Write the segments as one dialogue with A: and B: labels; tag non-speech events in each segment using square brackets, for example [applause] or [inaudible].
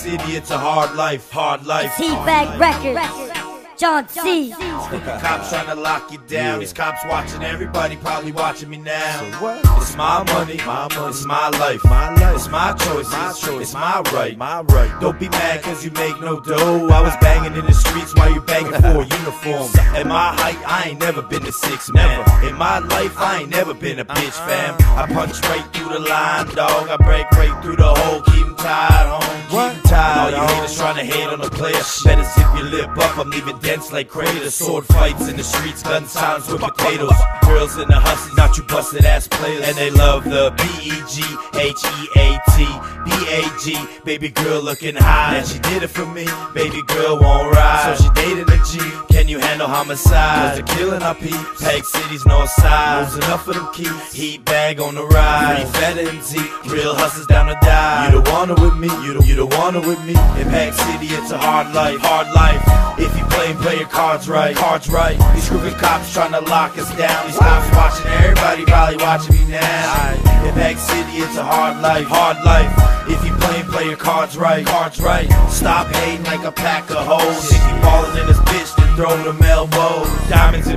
A: City, it's a hard life, hard life.
B: Heatbag Records. John C. [laughs]
A: Cops trying to lock you down. These cops watching everybody, probably watching me now.
C: what?
A: It's my money, my money. It's my life,
C: My life.
A: It's my choice,
C: My choice.
A: It's my right.
C: My right.
A: Don't be mad cause you make no dough. I was banging in the streets while you banging for a uniform. [laughs] At my height, I ain't never been a six man. In my life, I ain't never been a bitch uh-huh. fam. I punch right through the line, dog. I break right through the hole, keep 'em tied, home. Keep 'em tied. All you haters trying to hate on the player. Better zip your lip up, I'm leaving dents like craters. Sword fights in the streets, gun sounds with potatoes. Girls in the hussies, not you busted ass players. And they love the B E G H E A T B A G. Baby girl looking high, and she did it for me. Baby girl won't ride, so she dated a homicide? Cause they're killing our peeps. Peg City's north side. Enough of them keys. Heat bag on the ride. Free feta and Zeke. Real hustlers down to die. You the one with me. You the, you the one with me. In Peg City, it's a hard life. Hard life. If you play, play your cards right. Cards right. These crooked cops trying to lock us down. These cops watching everybody, probably watching me now. In Peg City, it's a hard life. Hard life. If you play, play your cards right. Cards right. Stop hating like a pack of hoes. If you ballin' in this bitch, then throw them elbows.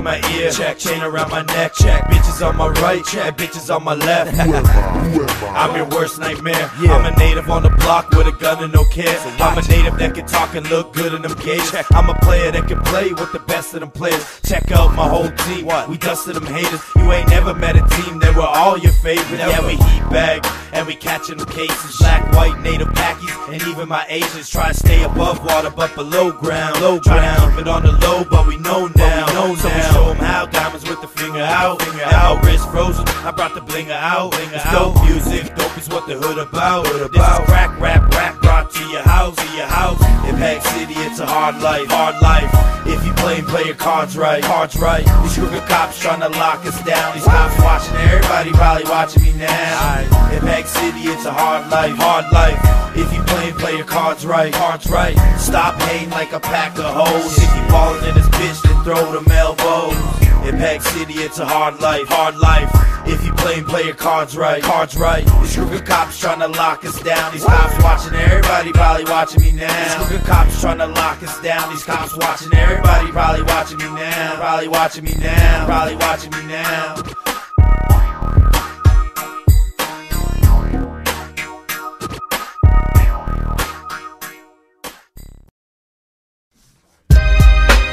A: My ear. Check. Chain around my neck. Check. Bitches on my right. Check. Bitches on my left. I'm your worst nightmare. I'm a native on the block with a gun and no care. I'm a native that can talk and look good in them gates. I'm a player that can play with the best of them players. Check out my whole team. We dusted them haters. You ain't never met a team that were all your favorite. Yeah, we heat bag and we catching them cases. Black, white, native packies, and even my Asians try to stay above water but below ground. Low ground, keep it on the low, but we know now. Finger out. Finger out, wrist frozen. I brought the blinger out. Blinger it's dope music, dope is what the hood about. Hood this is crack rap, rap brought to your house, to your house. In Pack City, it's a hard life, hard life. If you play, play your cards right, cards right. These crooked cops trying to lock us down. These cops watching everybody, probably watching me now. In Pack City, it's a hard life, hard life. If you play, play your cards right, cards right. Stop hating like a pack of hoes. If you ballin' in this bitch, then throw the elbows. Pack City, it's a hard life, hard life. If you play, play your cards right, cards right. These crooked cops trying to lock us down. These cops watching everybody, probably watching me now. These crooked cops trying to lock us down. These cops watching everybody, probably watching me now. Probably watching me now. Probably watching me now.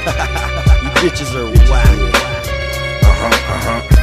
A: [laughs]
C: You bitches are uh-huh, uh-huh.